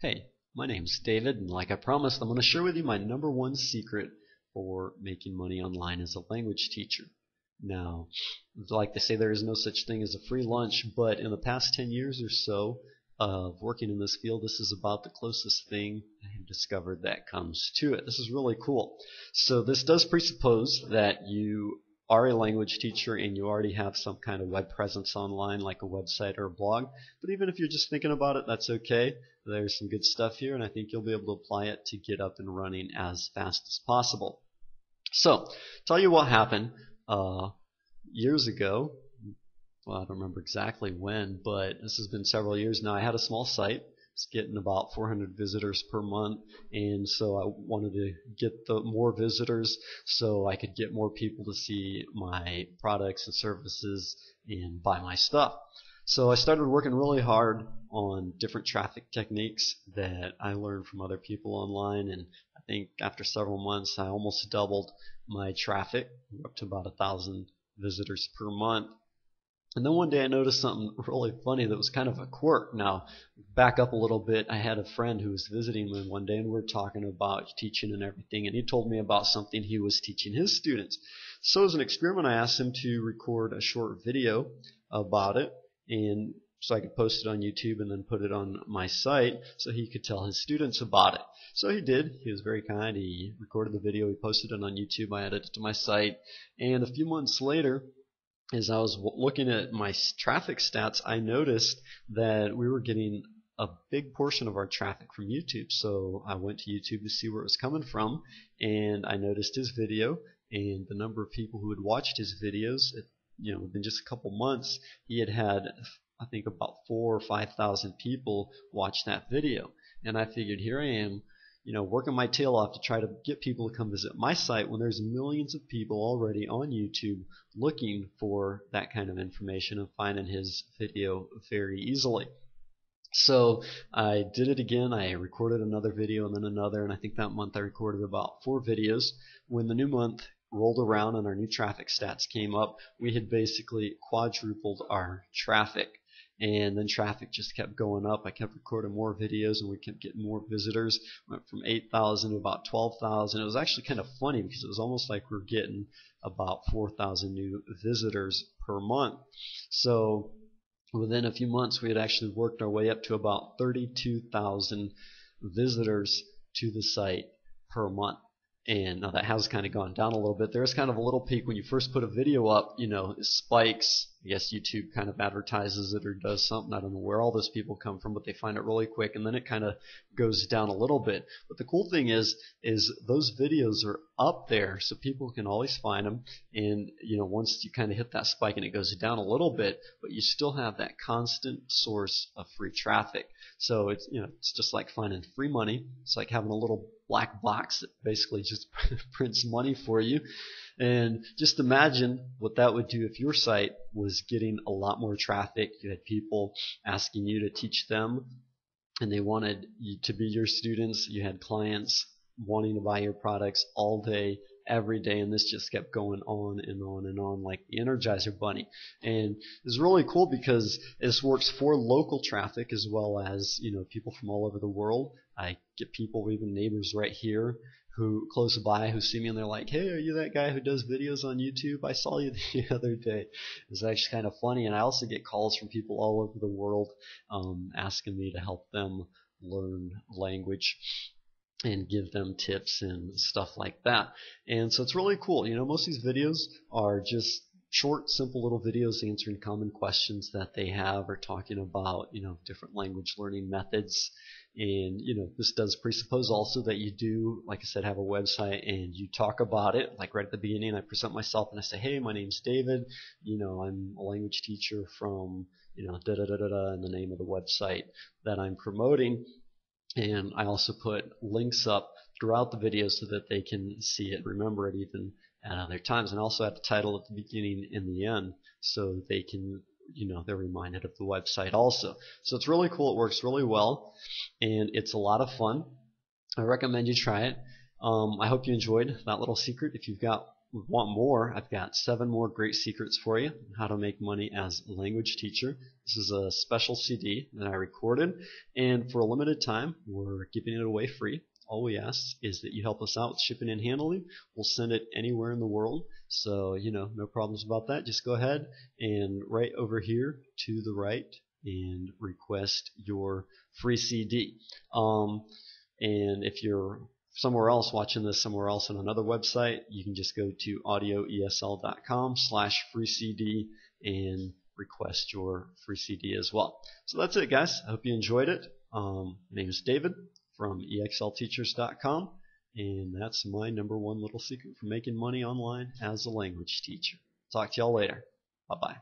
Hey, my name's David, and like I promised, I'm going to share with you my number one secret for making money online as a language teacher. Now, like they say, there is no such thing as a free lunch, but in the past 10 years or so of working in this field, this is about the closest thing I have discovered that comes to it. This is really cool. So this does presuppose that you are a language teacher and you already have some kind of web presence online like a website or a blog. But even if you're just thinking about it, that's okay. There's some good stuff here and I think you'll be able to apply it to get up and running as fast as possible. So, tell you what happened uh, years ago. Well, I don't remember exactly when, but this has been several years now. I had a small site it's getting about 400 visitors per month, and so I wanted to get the more visitors so I could get more people to see my products and services and buy my stuff. So I started working really hard on different traffic techniques that I learned from other people online, and I think after several months I almost doubled my traffic, up to about a thousand visitors per month. And then one day I noticed something really funny that was kind of a quirk. Now, back up a little bit, I had a friend who was visiting me one day and we were talking about teaching and everything, and he told me about something he was teaching his students. So as an experiment, I asked him to record a short video about it, and so I could post it on YouTube and then put it on my site so he could tell his students about it. So he did. He was very kind. He recorded the video, he posted it on YouTube, I added it to my site, and a few months later, as I was looking at my traffic stats, I noticed that we were getting a big portion of our traffic from YouTube. So I went to YouTube to see where it was coming from, and I noticed his video and the number of people who had watched his videos. You know, within just a couple months, he had had I think about four or five thousand people watch that video, and I figured here I am you know, working my tail off to try to get people to come visit my site when there's millions of people already on YouTube looking for that kind of information and finding his video very easily. So I did it again. I recorded another video and then another, and I think that month I recorded about four videos. When the new month rolled around and our new traffic stats came up, we had basically quadrupled our traffic and then traffic just kept going up. I kept recording more videos and we kept getting more visitors. Went from 8,000 to about 12,000. It was actually kind of funny because it was almost like we are getting about 4,000 new visitors per month. So within a few months we had actually worked our way up to about 32,000 visitors to the site per month and now that has kind of gone down a little bit. There's kind of a little peak when you first put a video up, you know, it spikes. I guess YouTube kind of advertises it or does something. I don't know where all those people come from, but they find it really quick, and then it kind of goes down a little bit. But the cool thing is, is those videos are up there, so people can always find them. And you know, once you kind of hit that spike and it goes down a little bit, but you still have that constant source of free traffic. So it's you know, it's just like finding free money. It's like having a little black box that basically just prints money for you. And just imagine what that would do if your site was getting a lot more traffic. You had people asking you to teach them, and they wanted to be your students. You had clients wanting to buy your products all day, every day, and this just kept going on and on and on like the Energizer Bunny. And it's really cool because this works for local traffic as well as you know people from all over the world. I get people, even neighbors right here, who close by who see me and they're like, "Hey, are you that guy who does videos on YouTube? I saw you the other day." It's actually kind of funny, and I also get calls from people all over the world um, asking me to help them learn language and give them tips and stuff like that. And so it's really cool. You know, most of these videos are just short, simple little videos answering common questions that they have or talking about, you know, different language learning methods. And, you know, this does presuppose also that you do, like I said, have a website and you talk about it. Like right at the beginning, I present myself and I say, hey, my name's David. You know, I'm a language teacher from, you know, da da da da da, and the name of the website that I'm promoting. And I also put links up throughout the video so that they can see it, remember it even at other times, and also at the title at the beginning and the end so they can you know they're reminded of the website also. So it's really cool. It works really well, and it's a lot of fun. I recommend you try it. Um, I hope you enjoyed that little secret. If you've got want more, I've got seven more great secrets for you how to make money as a language teacher. This is a special CD that I recorded, and for a limited time, we're giving it away free. All we ask is that you help us out with shipping and handling. We'll send it anywhere in the world, so you know, no problems about that. Just go ahead and right over here to the right and request your free CD. Um, and if you're somewhere else watching this somewhere else on another website, you can just go to audioesl.com slash free CD and request your free CD as well. So that's it, guys. I hope you enjoyed it. Um, my name is David from exlteachers.com, and that's my number one little secret for making money online as a language teacher. Talk to y'all later. Bye bye.